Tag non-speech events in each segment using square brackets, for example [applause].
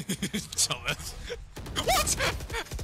[laughs] Thomas. what?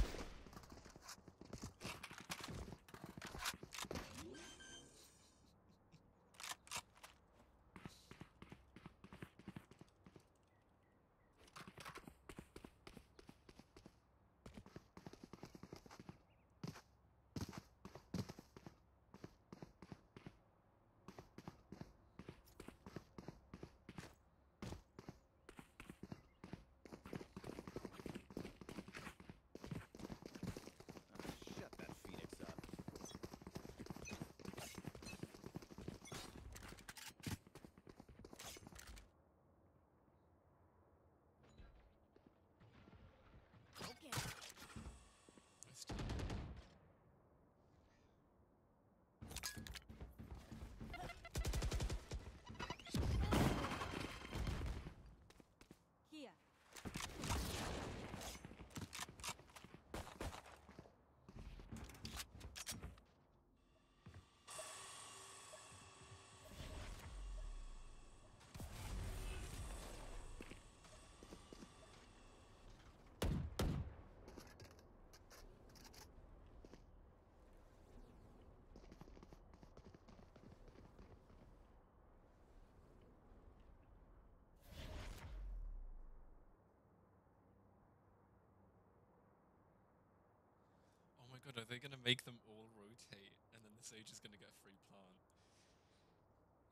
God, are they gonna make them all rotate and then the sage is gonna get a free plant?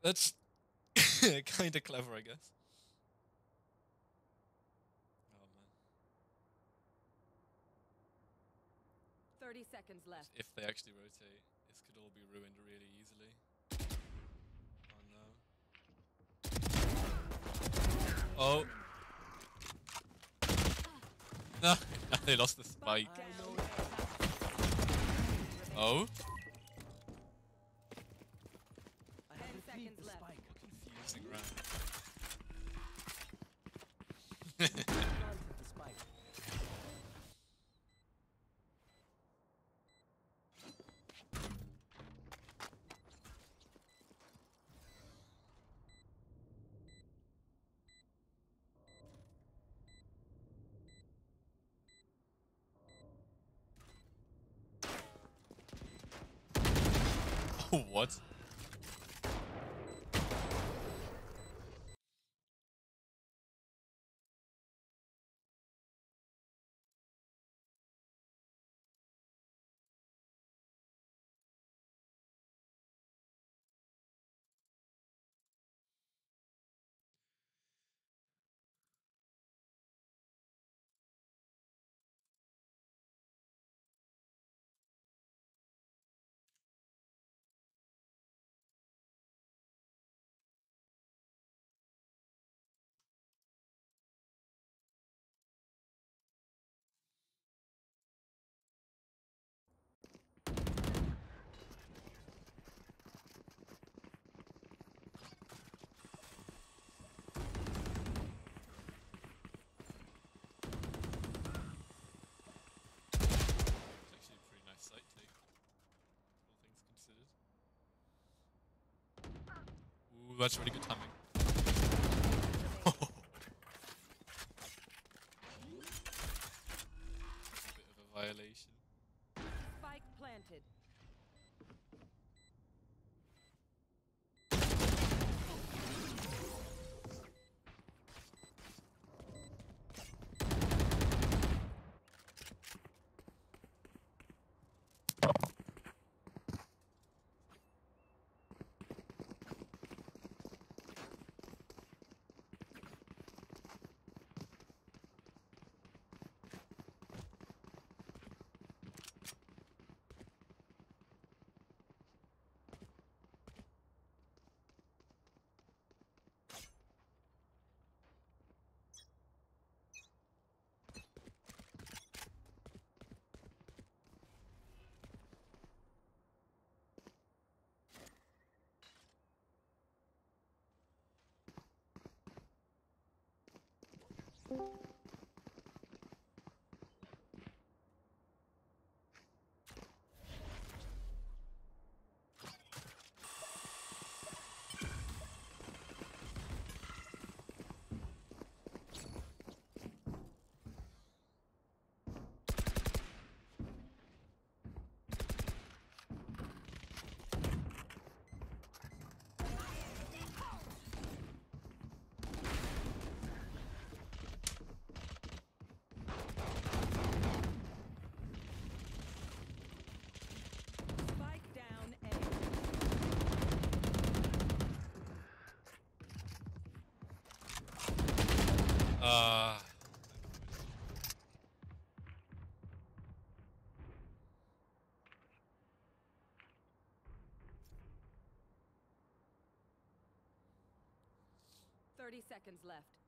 That's [laughs] kinda clever, I guess. Oh man. 30 seconds left. If they actually rotate, this could all be ruined really easily. Oh no. Oh. [laughs] No, [laughs] they lost the spike. Oh? Ten seconds left. [laughs] Confusing round. [laughs] Planted the spike. Oh, what? It's actually a pretty nice site take. All things considered. Ooh, that's really good timing. [laughs] Bit of a violation. Spike planted. 30 seconds left.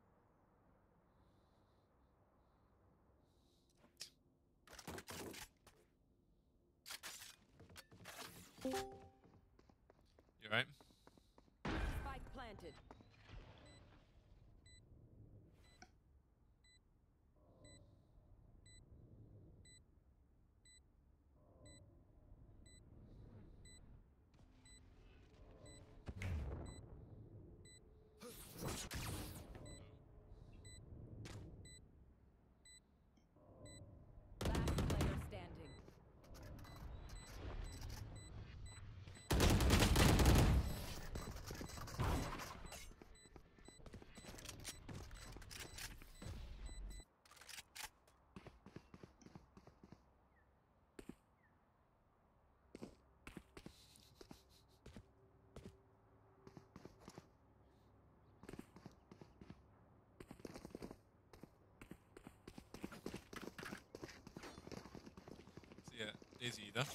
easy either.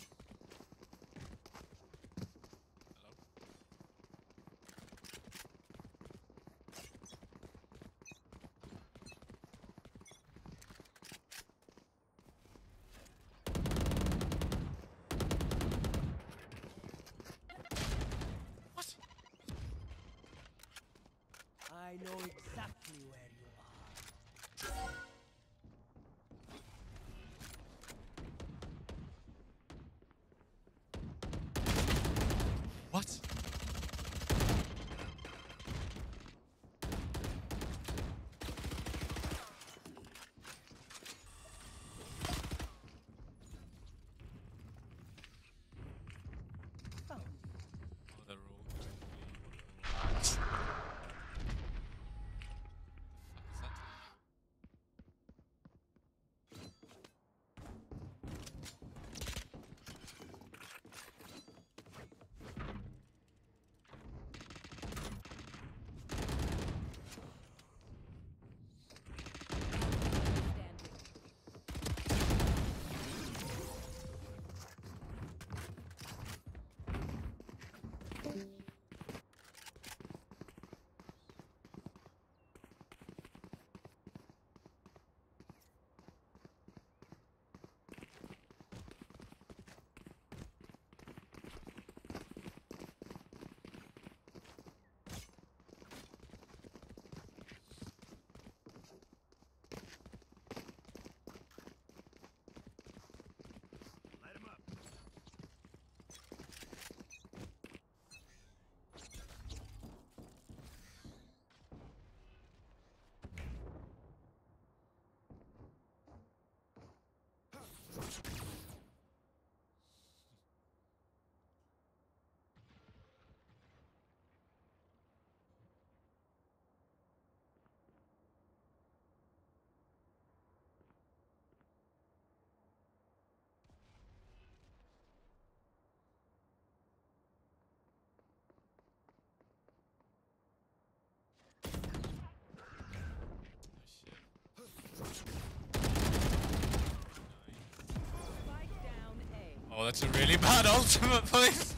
Oh, that's a really [laughs] bad ultimate, please.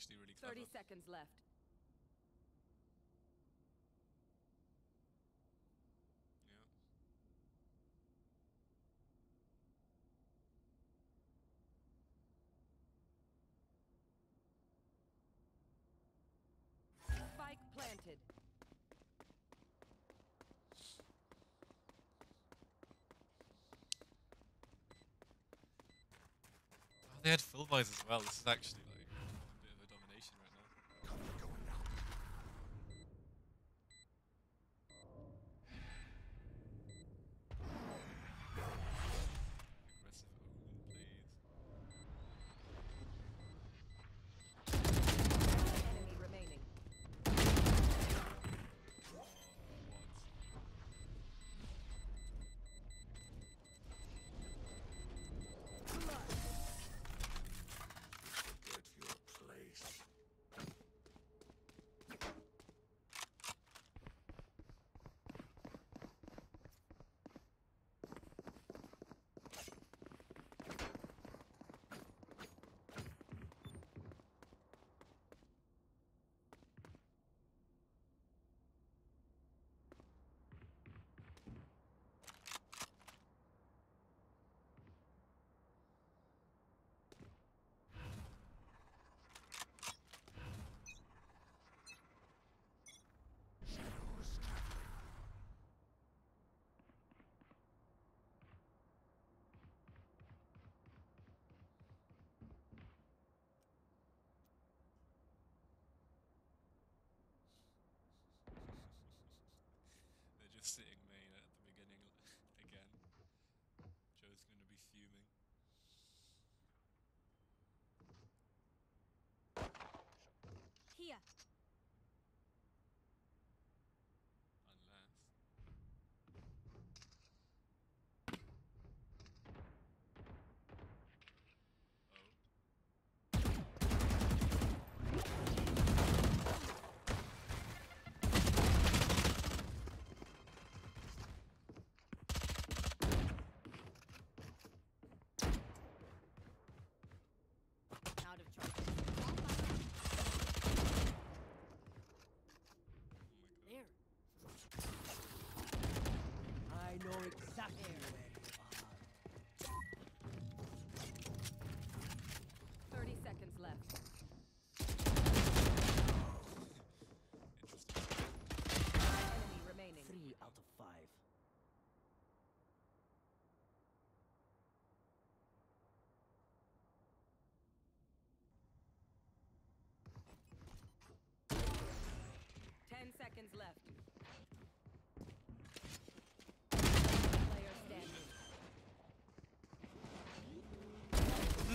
actually really clever. 30 seconds left. Spike planted. they had full buys as well. This is actually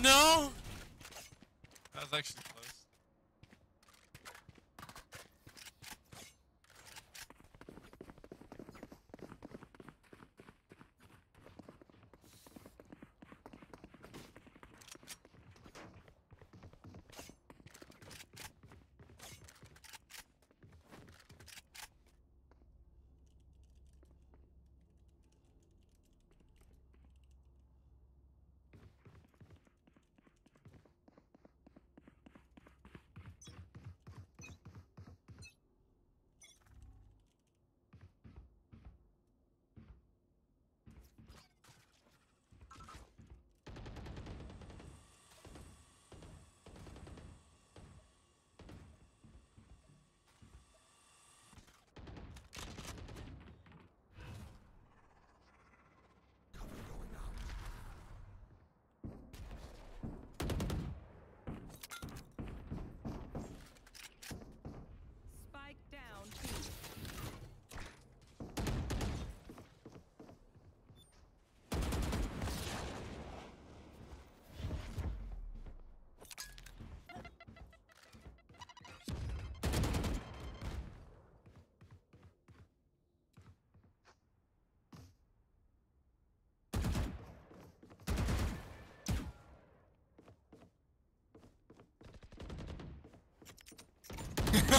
No! That was actually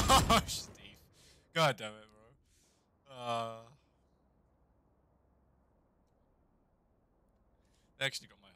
Oh, Steve. God damn it, bro. Uh, they actually got my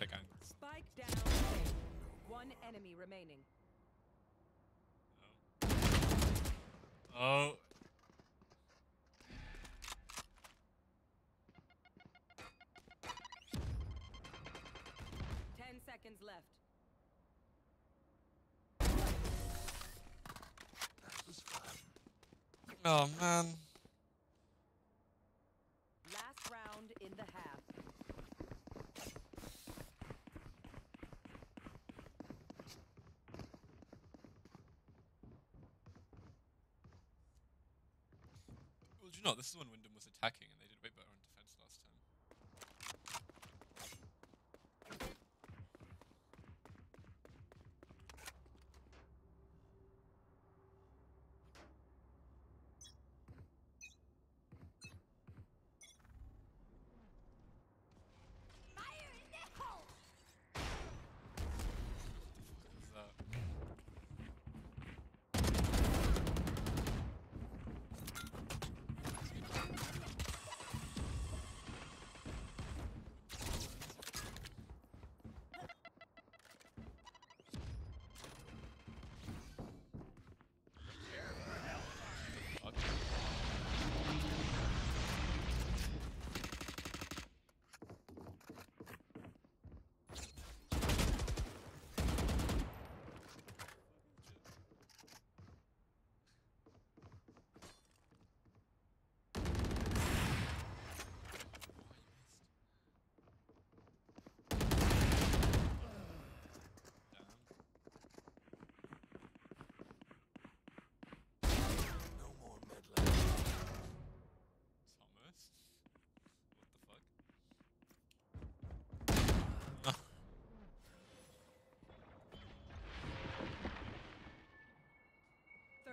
check on. Spike down. One enemy remaining. Oh. oh. Ten seconds left. That was fun. Oh man. You? This is when Wymondham was attacking, and they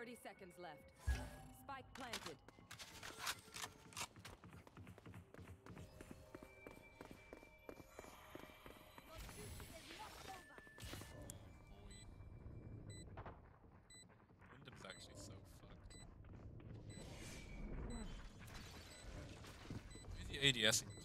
30 seconds left. Spike planted. ADSing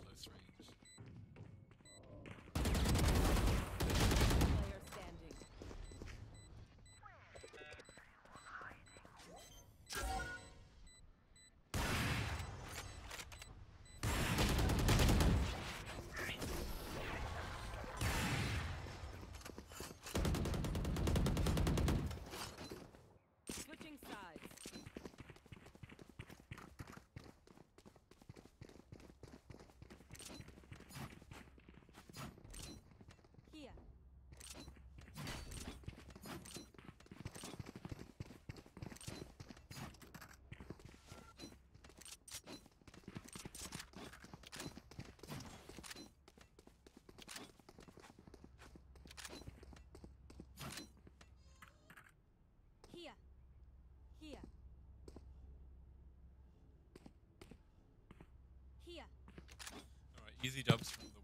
easy dubs from the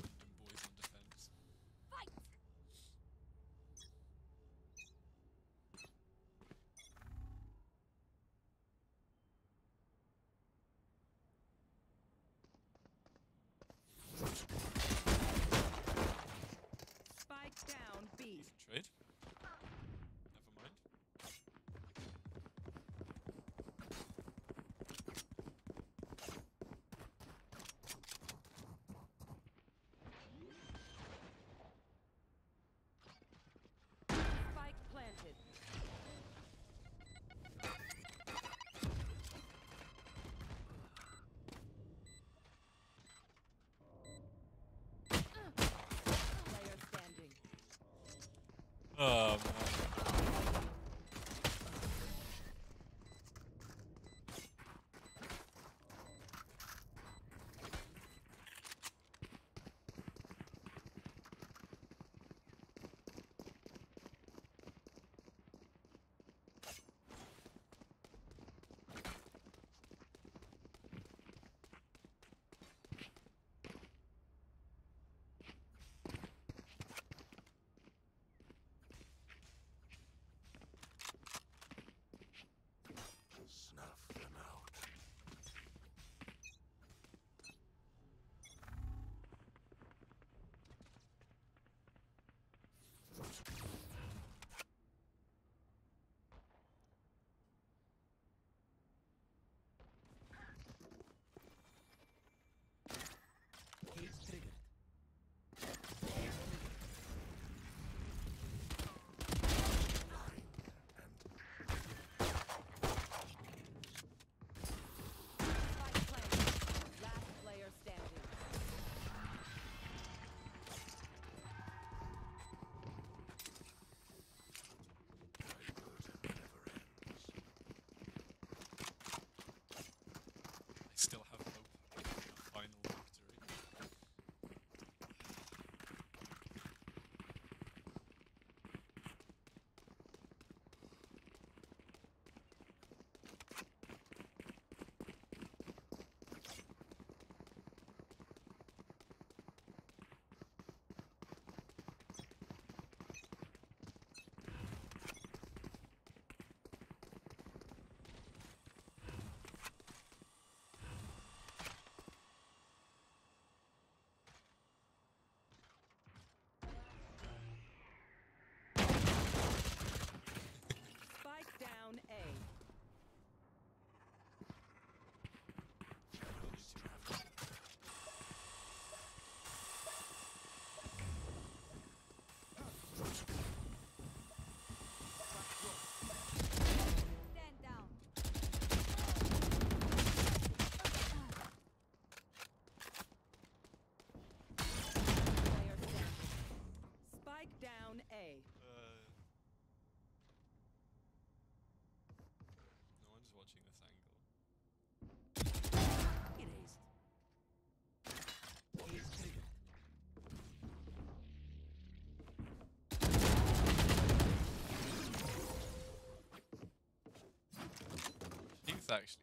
worth actually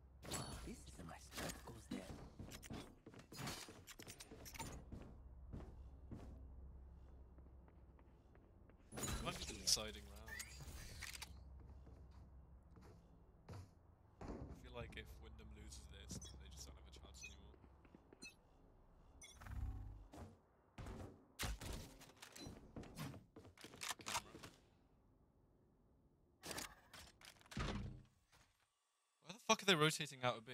this is goes there. Deciding. fuck are they rotating out of B?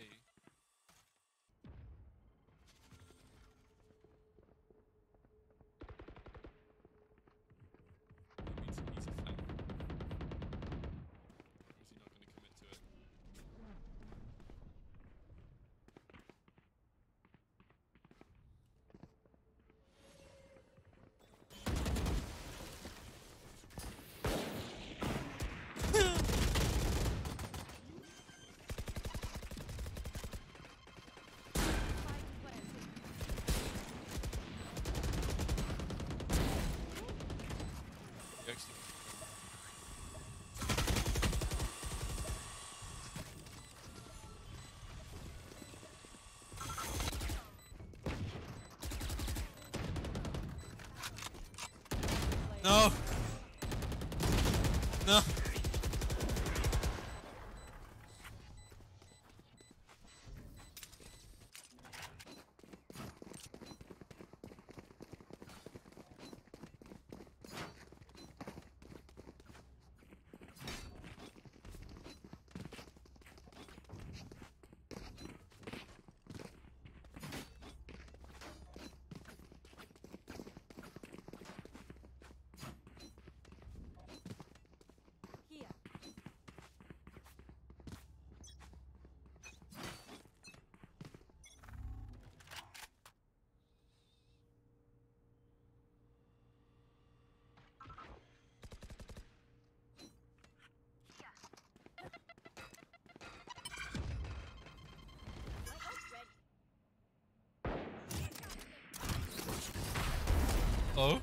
Oh.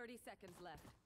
30 seconds left.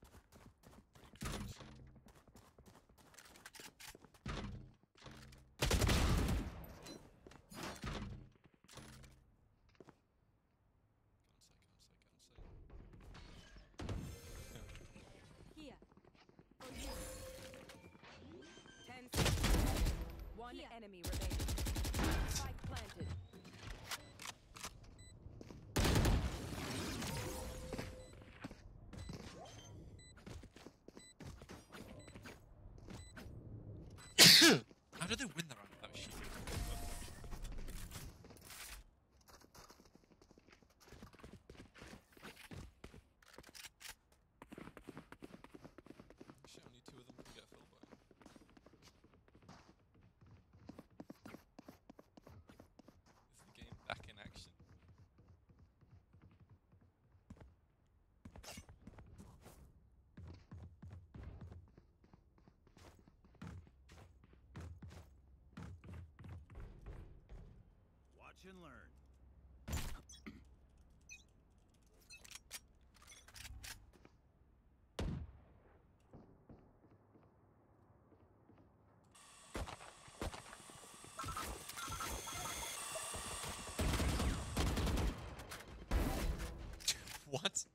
And learn. [laughs] what?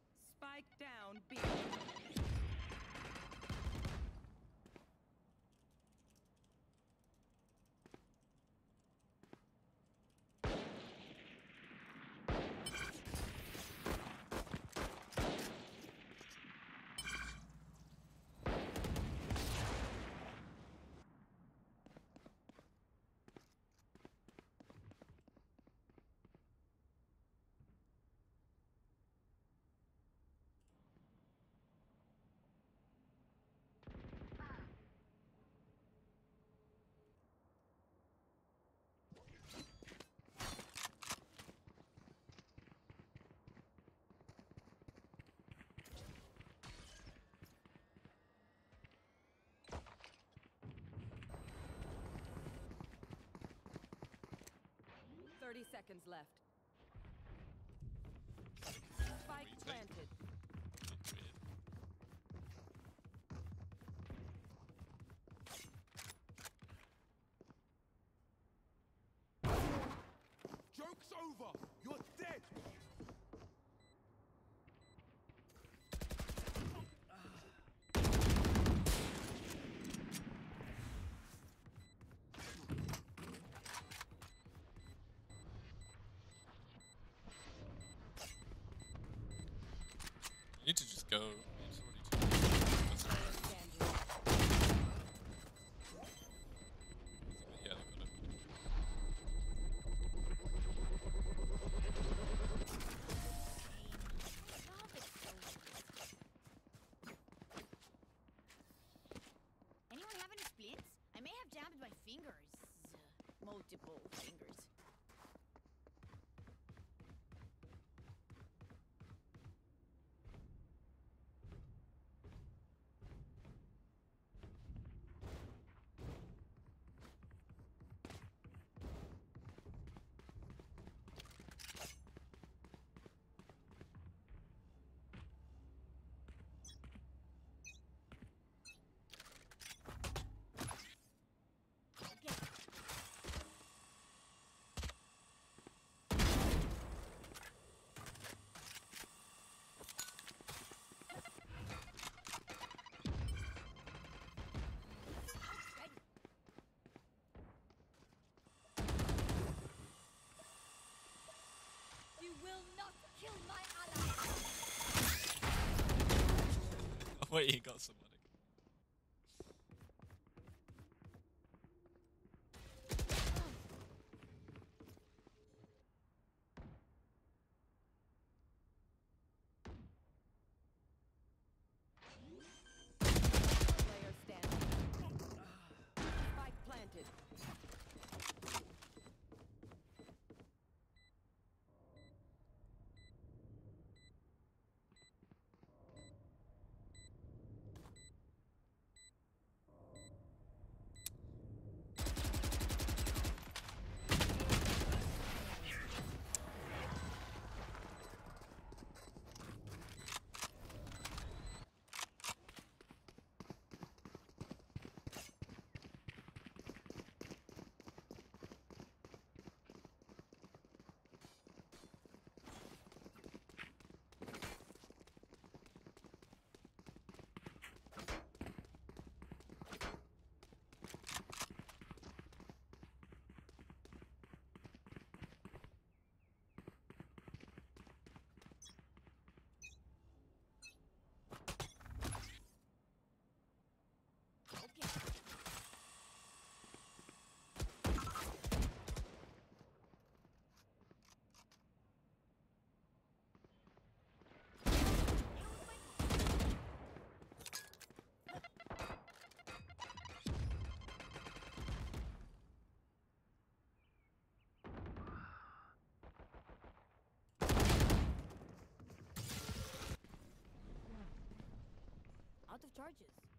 30 seconds left. Spike planted. Need to just go. It's already too late. That's Player alright. standing. Yeah, they got it. Stop it, so- Anyone have any splints? I may have jammed my fingers. Multiple fingers. [laughs] wait, he got somebody. Player standing. Spike planted. Okay. Out of charges.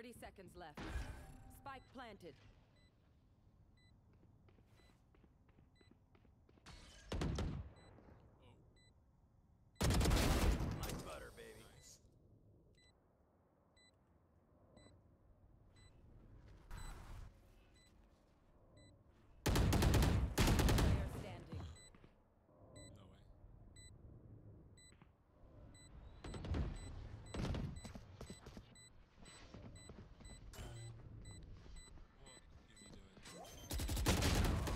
30 seconds left. Spike planted.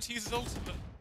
To use his ultimate.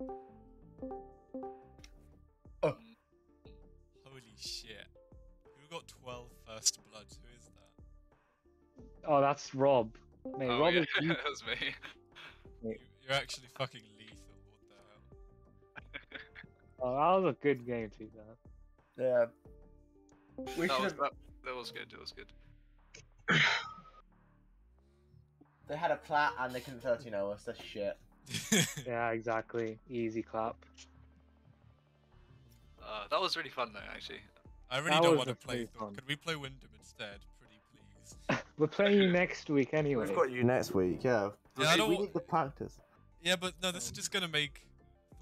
Oh. Holy shit. Who got 12 first bloods? Who is that? Oh, that's Rob. Mate, Oh, Rob yeah, is [laughs] that was me. You, you're actually fucking lethal. What the hell? [laughs] Oh, that was a good game, too, be fair. Yeah. We That was, have. that, that was good. It was good. They had a plat and they couldn't 13 0 us. That's shit. [laughs] Yeah, exactly. Easy clap. Uh, that was really fun though, actually. I really That don't want to play pretty Thor. fun. Could we play Wymondham instead? Pretty please. [laughs] We're playing you next week anyway. We've got you next week, yeah. Yeah, I we, don't we need the practice. Yeah, but no, this is just gonna make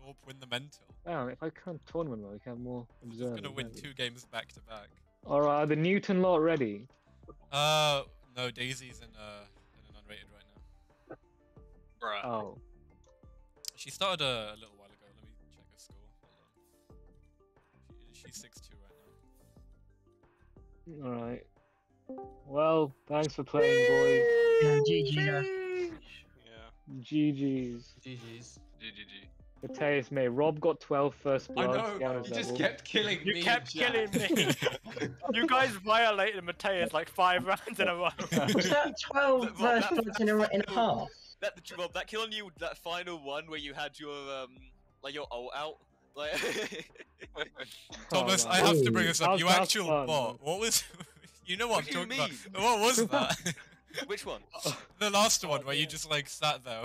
Thorpe win the mental. Damn, if I can't tournament mode, we can have more He's observers. gonna win maybe. two games back to back. Alright, are the Newton lot ready? Uh, no, Daisy's in uh in an unrated right now. Bruh. Oh. She started a, a little while ago. Let me check her score. Hold on. She, she's six two right now. Alright. Well, thanks for playing, boys. Yeah, GG. Yeah. GG's. GG's. GGG. Mateus, mate. Rob got 12 first I know, you just kept killing You me. You kept Jack. killing me. [laughs] you guys violated Mateus like five rounds in a row. Was that 12 Rob, first that- bloods in a, in a half? That Rob, that kill on you, that final one where you had your um, like your ult out, like. [laughs] Thomas, Oh, I have to bring man. this up. was- You that was actual fun, bot. What was? [laughs] you know what, What I'm talking mean? about. What was [laughs] that? Which one? the last one where you just like sat there.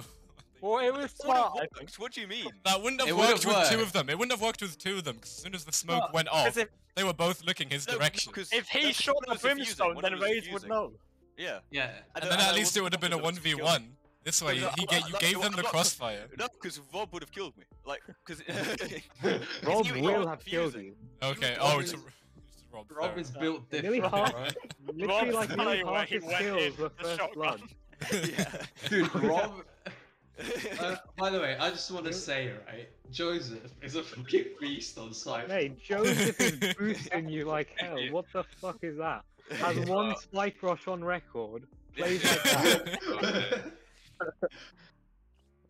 well, it was What, smart. What, do you mean? That wouldn't have It worked would've with two of them. It wouldn't have worked with two of them 'cause as soon as the smoke Well, went 'cause off, if, they were both looking his No, direction. because if he shot one the brimstone, then was Raze would know. Yeah. Yeah. And then then at least it would have been a the one one that v killed one. This way, No, he no, get you no, gave no, them the no, 'cause- crossfire. No, because Rob would have killed me. Like, because [laughs] [laughs] Rob you- will have killed confusing. you. Okay. Oh, it's, a, it's a Rob. Rob is built Nearly different, half, right? [laughs] literally Rob's like nearly half his went kills were first shotgun. blood. yeah. Dude, Rob. Uh, by the way, I just want to say, right, Joseph is a fucking beast on site. Mate, Joseph is boosting you like hell. What the fuck is that? Has one spike rush on record. Plays like that.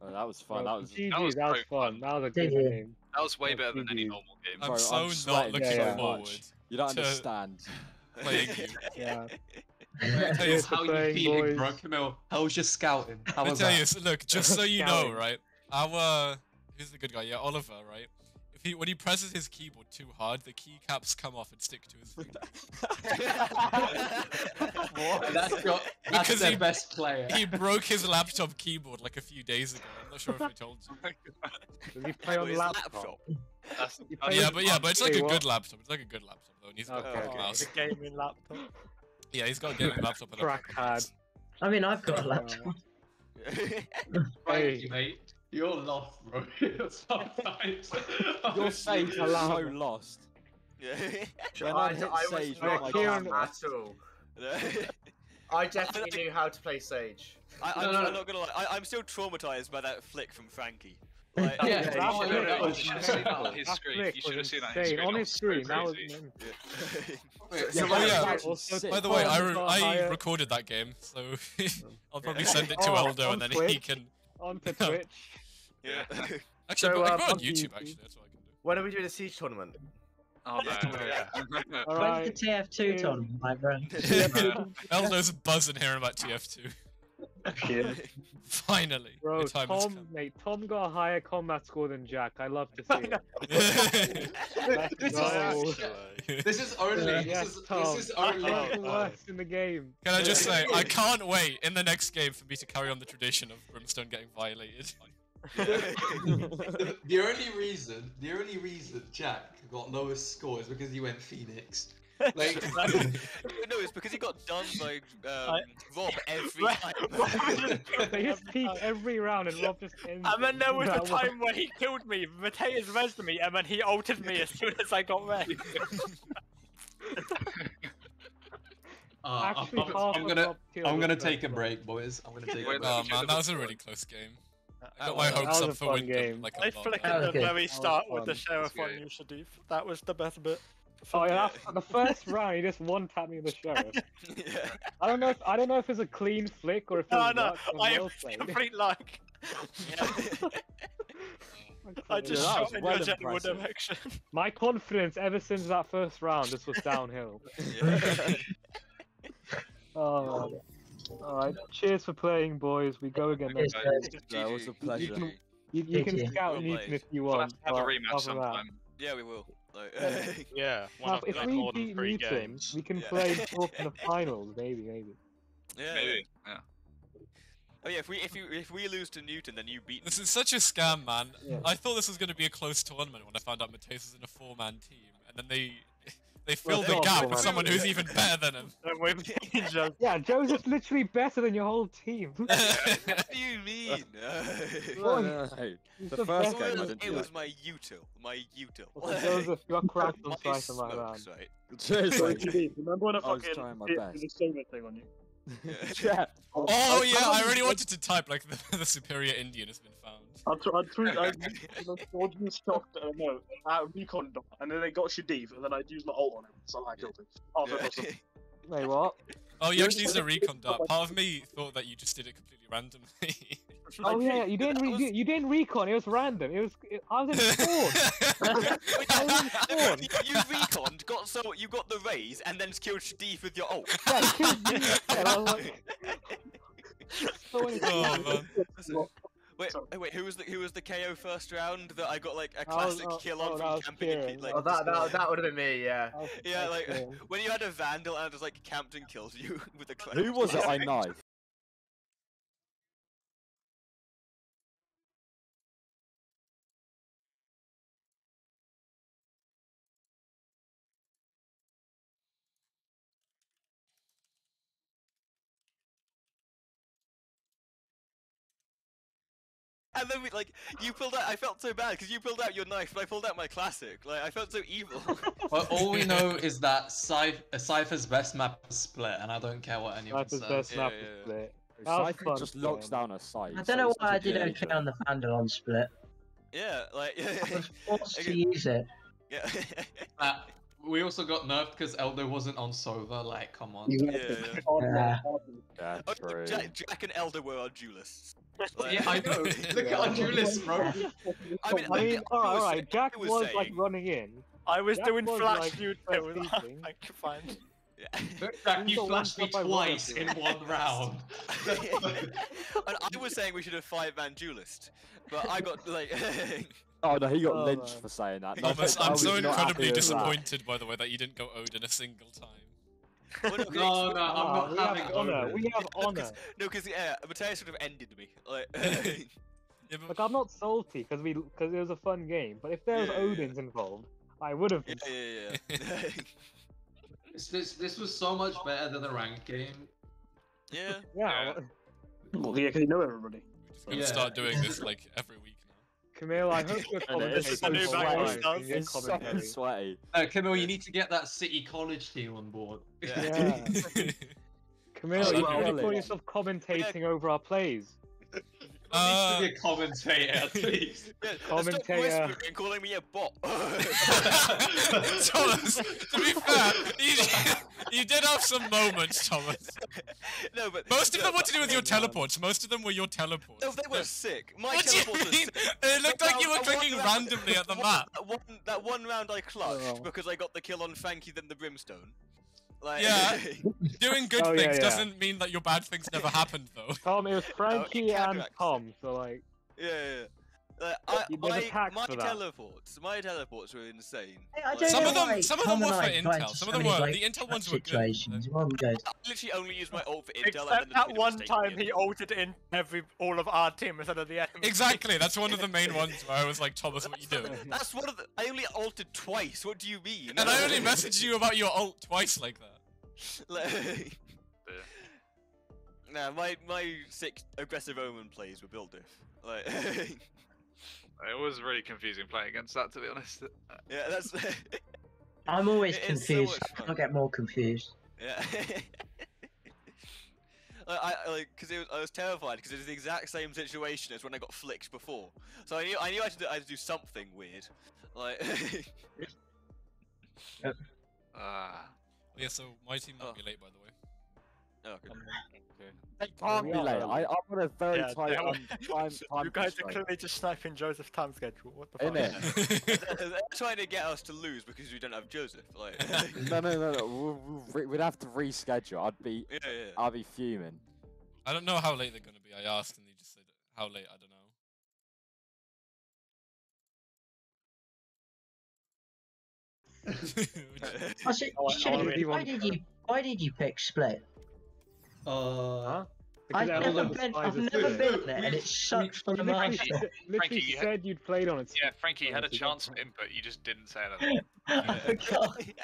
Oh, that was fun. That was. GG, that was that was so fun. That was a good GG. game. That was way better than any normal game. I'm Bro, so not sweating looking so forward. much. You don't to- understand. [laughs] playing you. Yeah. Mateus, Cheers for How you playing, feeling, bro? Camille, how was your scouting? How was that? Mateus, look, just so you know, right? Our who's the good guy? Yeah, Oliver, right? If he when he presses his keyboard too hard, the keycaps come off and stick to his [laughs] finger. That's your, that's Because their he- best player. he broke his laptop keyboard like a few days ago. I'm not sure if I told you. [laughs] Does he play on His laptop? That's, that's Yeah, but yeah, but it's like a what? good laptop. It's like a good laptop though, and he's got Okay, a good okay. mouse. The gaming laptop. Yeah, he's got a gaming laptop and a Crack pad. I mean, I've got a laptop. Hey. [laughs] Thank you, mate. You're lost, bro. [laughs] Sometimes. Your face is so Allow- lost. yeah. When I, I hit I Sage, Oh, not my Kieran- lost God. at all. [laughs] I definitely knew how to play Sage. I, I'm, No, no, I'm not gonna lie. I, I'm still traumatized by that flick from Frankie. [laughs] Like, Yeah, that oh, flick no, no, was you should have seen that on his screen. You should have seen that on his screen. On That his was so screen, that was crazy. Yeah, So, but oh, yeah, also- also By the way, I, re- I recorded that game, so I'll probably send it to oh, Eldo, and then he Twitch? can. onto Twitch. Yeah. [laughs] Actually, So, I uh, can go on on YouTube. YouTube. Actually, that's what I can do. When are we doing a Siege tournament? Oh no. When's Alright. the TF2 tournament, my bro? Aldo's buzzing hearing about TF2. [laughs] Finally, Bro, the time has Tom, come. mate, Tom got a higher combat score than Jack. I love to see it. [laughs] This, go. is, this is only. Yes, this, is, Tom. this is only. Jack's the worst in the game. Can I just say, I can't wait in the next game for me to carry on the tradition of Brimstone getting violated. The, [laughs] the only reason, the only reason Jack got lowest score is because he went Phoenix. Like, [laughs] no, it's because he got done by um, Rob every time. [laughs] They just peek every round and Rob just ends And then there was a time where he killed me. Mateus resed me, and then he altered me as soon as I got red. uh, I'm, Actually, I'm- I'm gonna, I'm gonna take a break, boys. I'm gonna take a break. Oh man, that was a really close game. I That got my was- hopes up a for fun Wymondham. game. Like a I lot. flicked at was the very start with the sheriff on good. you, Shadif. That was the best bit. Oh yeah, that's, the first round he just one tapped me in the sheriff. [laughs] yeah. I don't know if I don't know if it's a clean flick or if it's No, no, I well am played. complete luck. [laughs] I just Yeah, shot was in well your general direction. [laughs] My confidence ever since that first round just was downhill. oh, alright. Cheers for playing, boys. We go again next time. guys. Yeah, it was a You pleasure. can, you, you can scout Well Newton if you We'll want. have to have a rematch other that- sometime. Yeah, we will. Like, Yeah, [laughs] [laughs] one Now, if like we more beat three Newton, games. we can Yeah. play [laughs] talk in the finals, maybe, maybe. yeah. Maybe. Yeah. Oh yeah, if we if you if we lose to Newton, then you beat. This is such a scam, man. Yeah. I thought this was going to be a close tournament when I found out Mateus was in a four-man team, and then they they Well, filled they're the gap with someone who's even better than him. And we're being [laughs] just Yeah, Joe's just literally better than your whole team. [laughs] what do you mean? [laughs] No, no, no, the the first game I it was, didn't it was my util, my util. Also, Joseph, you're cracked on My Slice like that. smokes, right? Cheers, Sorry, remember when I I was fucking trying my best. the sonar thing on you? [laughs] Yeah. Oh yeah, I really wanted to type like [laughs] the, the superior Indian has been found. I, th- I threw I, I told you stopped uh, no at recon dart, and then they got Shadif, and then I used my ult on him, so I killed him. After I lost him. Wait, what? [laughs] Oh, you actually used a recon dart. Part of me thought that you just did it completely randomly. Oh yeah, you didn't re- you didn't recon. It was random. It was. It, I was in spawn. [laughs] I was in spawn. [laughs] you, you reconned, got so you got the Raze, and then killed Shadif with your ult. Yeah, killed me. instead. [laughs] Like, so oh things. man. Wait, hey, wait, who was the who was the KO first round that I got like a classic oh, kill oh, on that from camping and like Oh, that that, that would have been me. Yeah. Yeah, like Kieran. when you had a vandal and just like camped and killed you with a close. Who was it I knifed? And then we like you pulled out. I felt so bad because you pulled out your knife, but I pulled out my classic. Like I felt so evil. [laughs] Well, all we know is that Cyph- uh, Cypher's best map is split, and I don't care what anyone Cypher's says. best map yeah, is yeah. split. That Cypher just for locks down a site. I don't know why I did danger. okay on the Vandal on split. yeah, like [laughs] I was [laughs] forced to use it. yeah. Uh, we also got nerfed because Elder wasn't on Sova. Like, come on. yeah, Yeah. Yeah, Oh, true. Jack, Jack and Elder were our duelists. Like- Yeah, I know. [laughs] Look at our duelist, bro. [laughs] I mean, I mean, alright, I was alright. Jack I was was like running in. I was That doing was, flash like, you first too. beating. Thank you, fine. Jack, you flashed me twice in one round. [laughs] and I was saying we should have five man duelist, but I got like. Oh no, he got Oh, lynched man. for saying that. Oh, no, Thomas, I I'm so incredibly happy that. disappointed, by the way, that you didn't go Odin a single time. Well, no, 'cause No, no, I'm Ah, not we having have honor. Odin. We have [laughs] honor. No, because yeah, Mateus should have ended me. Like, [laughs] Yeah, [laughs] but Look, I'm not salty because we because it was a fun game. But if there was Yeah, yeah, yeah. Odin's involved, I would have yeah, been. yeah, yeah. This, this, this was so much better than the ranked game. yeah. Yeah. Well, yeah, because you know everybody. we're just gonna Yeah. start doing this like every week now. Camille, I hope you're And it's commentating new on background stuff. in your It's so sweaty. Uh, Camille, you need to get that City College team on board. Yeah. [laughs] Camille, Oh, you well, can really? call yourself commentating over our plays. Uh, needs to be a commentator at [laughs] least. yeah Commentator. Stop whispering and calling me a bot. [laughs] [laughs] Thomas, to be fair, you, you did have some moments, Thomas. no, but Most of no, them were to do with your teleports. Most of them were your teleports. No, they were sick. My What do you teleports mean? It looked like you were That one clicking randomly at the that map. That one, that one round I clutched Oh. because I got the kill on Frankie than the Brimstone. Like, Yeah. [laughs] Doing good Oh, yeah, things yeah. doesn't mean that your bad things never happened, though. [laughs] Tom, it was oh, Frankie and. Tom, so like, yeah, yeah. Like, I, You- my, my for that. teleports, my teleports were insane. I Like, don't Some of them- why some of them and were for I intel, some of them many, were- like, the intel ones were good, Situations. One goes, I literally only used my ult for intel. Except and that one time he end. ulted in every all of our team instead of the enemy. Exactly, that's one of the main [laughs] ones where I was like, Thomas, what are you doing? That's one of the. I only ulted twice. What do you mean? And I only messaged you about your ult twice like that. [laughs] Like- Nah, my my sick aggressive omen plays were built diff. Like, [laughs] It was really confusing playing against that, to be honest. yeah, that's [laughs] I'm always It is so confused. much I can't get more confused. yeah. I, I like because I was terrified because it was the exact same situation as when I got flicked before. So I knew I knew I had to do, I had to do something weird. Like Ah. Yeah, so my team won't be late, by the way. Oh, good. They can't be Yeah, late. I, I'm on a very Yeah, tight um, time, [laughs] time you guys are clearly just sniping Joseph's time schedule. What the fuck? Innit? [laughs] They're trying to get us to lose because we don't have Joseph. Like, [laughs] no, no, no, no. We'll, we'll re- we'd have to reschedule. I'd be, yeah, yeah. I'd be fuming. I don't know how late they're gonna be. I asked and they just said how late. I don't know. [laughs] Oh, I- I Shane, wanna why did you why did you pick split? Uh, Because I've never was been, I've and never been there, and it sucks for the literally, literally Frankie, you had- said you'd played on it. Yeah, Frankie, you had a chance don't- for input, you just didn't say anything. [laughs]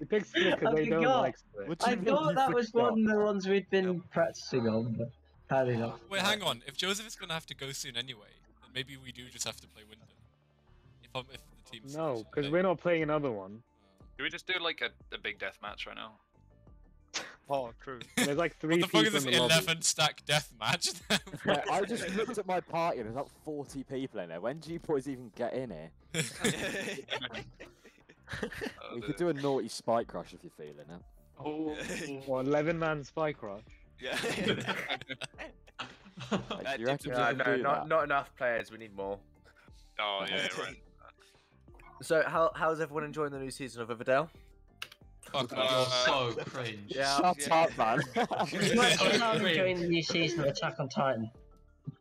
We picked split because I they don't forgot. like split. I thought that was one of the ones we'd been practicing on, but apparently not. Wait, hang on. If Joseph is gonna have to go soon anyway, then maybe we do just have to play Wymondham. If I'm, if the team's No, because we're not playing another one. Can we just do like a, a big death match right now? [laughs] Oh, true. There's like [laughs] three What the fuck people is this in the lobby. 11 stack death match? [laughs] Yeah, I just looked at my party and there's like 40 people in there. When do you boys even get in here? Oh, we could do a naughty spike crush if you're feeling it. Oh, what, 11 man spike rush? Yeah. Like, do you reckon No, you can no, not that? not enough players. We need more. Oh, yeah, right. So, how how's everyone enjoying the new season of Riverdale? Fuck You're so cringe. Yeah. Shut up, man. [laughs] [laughs] I'm enjoying the new season of Attack on Titan.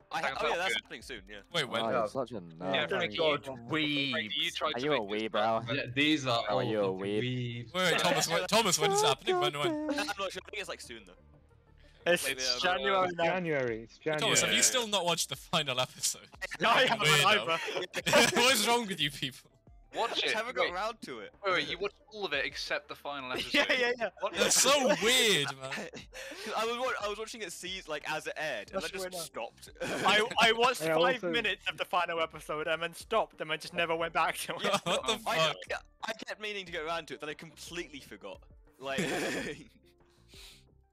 I, Attack on oh yeah, that's happening soon. Yeah. Wait, when? Oh, No. such a Yeah, nerd. Oh my Frankie, god, Frankie, you tried are to you a make this wee, bro. bro? Yeah, these are How are all you, fucking weeb? weebs. Wait, wait, Thomas, when, Thomas, when is happening? When, when? [laughs] I'm not sure. I think it's like soon though. It's Maybe, uh, January It's. January. It's January. Thomas, have you still not watched the final episode? No, I haven't Weirdo. either. what is wrong with you people? Watch Just it. haven't Wait, got around to it. wait, wait, you watched all of it except the final episode. [laughs] Yeah, yeah, yeah. What? That's so [laughs] weird, man. 'Cause I was I was watching it see like as it aired, and That's I just weird, stopped. [laughs] I, I watched Yeah, five also- minutes of the final episode and then stopped and I just never went back to it. Yeah, what the I, fuck? I kept meaning to get around to it, then I completely forgot. Like,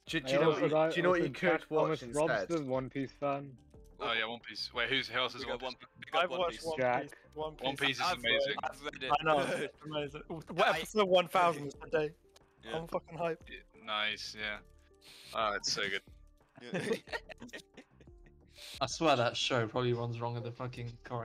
Do, do you know what you, got- do you know what you could Jack watch Thomas Rob's instead? the One Piece fan. Oh, yeah, One Piece. Wait, who's, who else is we One got Piece? one, we got I've one watched piece. One Jack. Piece. One Piece. One Piece is I've, amazing. I've read it. I know, it's amazing. What I- episode 1000 is [laughs] today? Yeah. I'm fucking hyped. Nice, yeah. Oh, it's so good. [laughs] I swear that show probably runs wrong at the fucking coronation.